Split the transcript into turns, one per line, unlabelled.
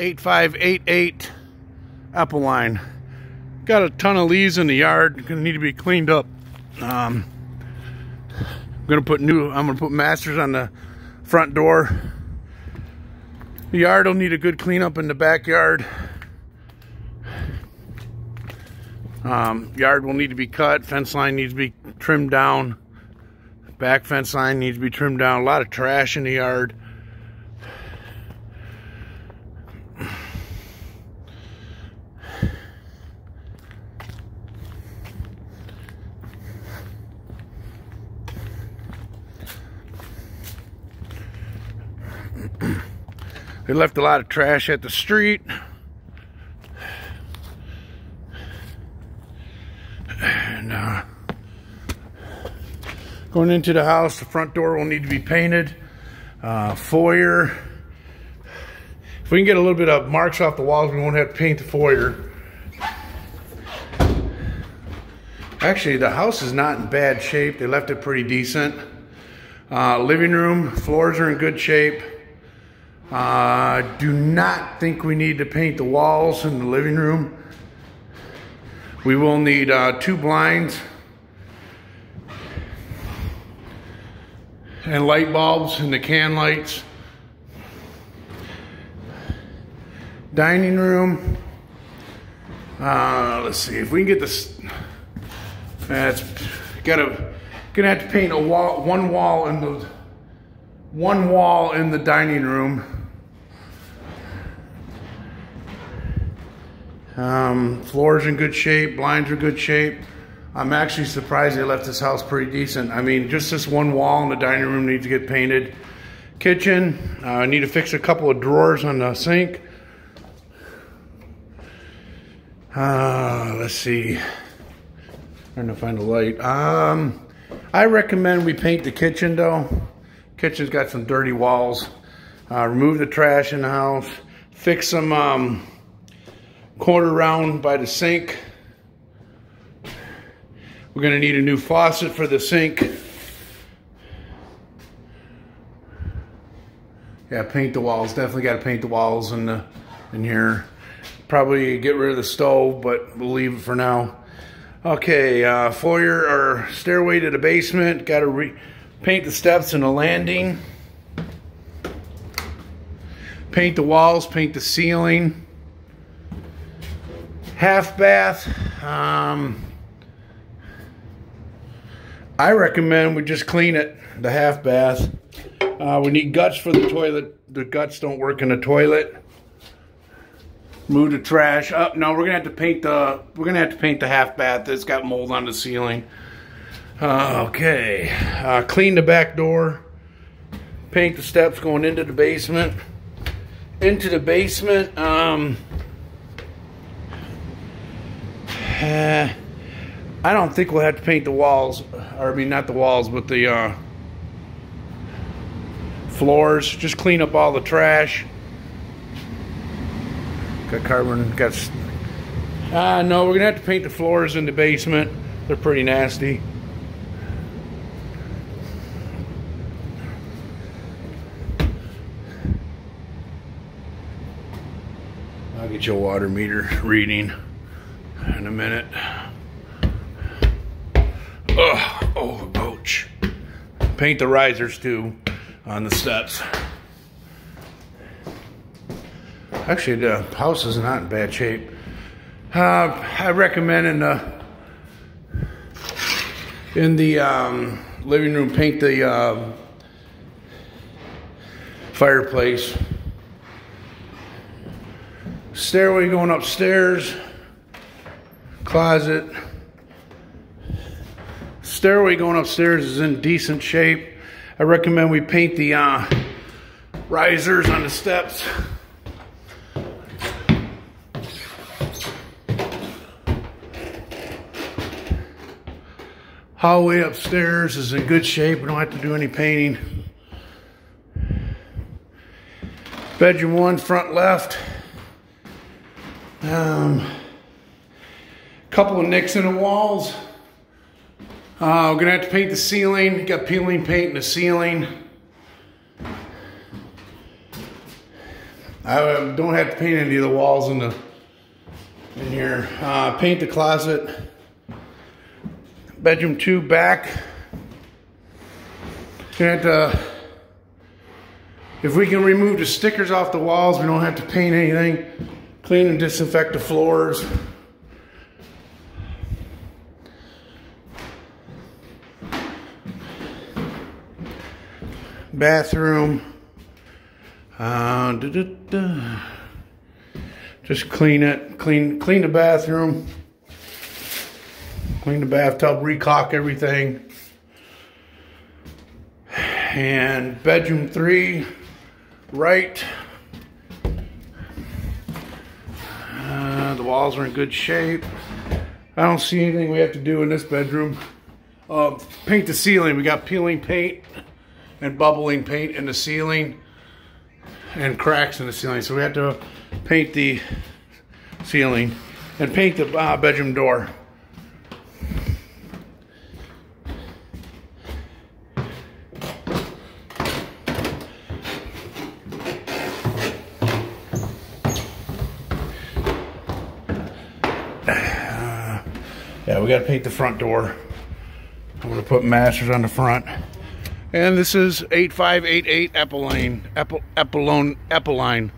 8588 Appoline. Got a ton of leaves in the yard. Gonna need to be cleaned up. Um, I'm gonna put new. I'm gonna put masters on the front door. The yard will need a good cleanup in the backyard. Um, yard will need to be cut. Fence line needs to be trimmed down. Back fence line needs to be trimmed down. A lot of trash in the yard. They left a lot of trash at the street. And uh, going into the house, the front door will need to be painted. Uh, foyer. If we can get a little bit of marks off the walls, we won't have to paint the foyer. Actually, the house is not in bad shape. They left it pretty decent. Uh, living room, floors are in good shape. Uh, do not think we need to paint the walls in the living room. We will need uh, two blinds and light bulbs and the can lights. Dining room. Uh, let's see if we can get this. That's gotta gonna have to paint a wall, one wall in the one wall in the dining room. Um, floor's in good shape, blinds are good shape. I'm actually surprised they left this house pretty decent. I mean, just this one wall in the dining room needs to get painted. Kitchen, uh, I need to fix a couple of drawers on the sink. Uh, let's see. Trying to find a light. Um, I recommend we paint the kitchen though. Kitchen's got some dirty walls. Uh, remove the trash in the house. Fix some um, quarter round by the sink. We're gonna need a new faucet for the sink. Yeah, paint the walls. Definitely got to paint the walls in the in here. Probably get rid of the stove, but we'll leave it for now. Okay, uh, foyer or stairway to the basement. Got to paint the steps and the landing. Paint the walls. Paint the ceiling half bath. Um, I recommend we just clean it, the half bath. Uh, we need guts for the toilet. The guts don't work in the toilet. Move the trash up. No, we're gonna have to paint the. We're gonna have to paint the half bath. It's got mold on the ceiling. Uh, okay. Uh, clean the back door. Paint the steps going into the basement. Into the basement. Um, uh, I don't think we'll have to paint the walls, or I mean not the walls, but the uh, floors. Just clean up all the trash. Got carbon, got... Uh, no, we're to have to paint the floors in the basement. They're pretty nasty. I'll get your water meter reading in a minute. Ugh, oh, ouch. Paint the risers too on the steps. Actually, the house is not in bad shape. Uh, I recommend in the in the um, living room paint the uh, fireplace. Stairway going upstairs closet. Stairway going upstairs is in decent shape. I recommend we paint the uh, risers on the steps. Hallway upstairs is in good shape. We don't have to do any painting. Bedroom one, front left. Um, couple of nicks in the walls. Uh, we're gonna have to paint the ceiling. Got peeling paint in the ceiling. I don't have to paint any of the walls in the in here. Uh, paint the closet. Bedroom two back. And uh, if we can remove the stickers off the walls, we don't have to paint anything. Clean and disinfect the floors. Bathroom. Uh, da -da -da. Just clean it, clean, clean the bathroom, clean the bathtub, recock everything. And bedroom three, right. Uh, the walls are in good shape. I don't see anything we have to do in this bedroom. Uh, paint the ceiling. We got peeling paint and bubbling paint in the ceiling and cracks in the ceiling. So we have to paint the ceiling and paint the uh, bedroom door. yeah, we got to paint the front door. I'm to put masters on the front. And this is 8588 Appoline, Epple, Appoline, Appoline.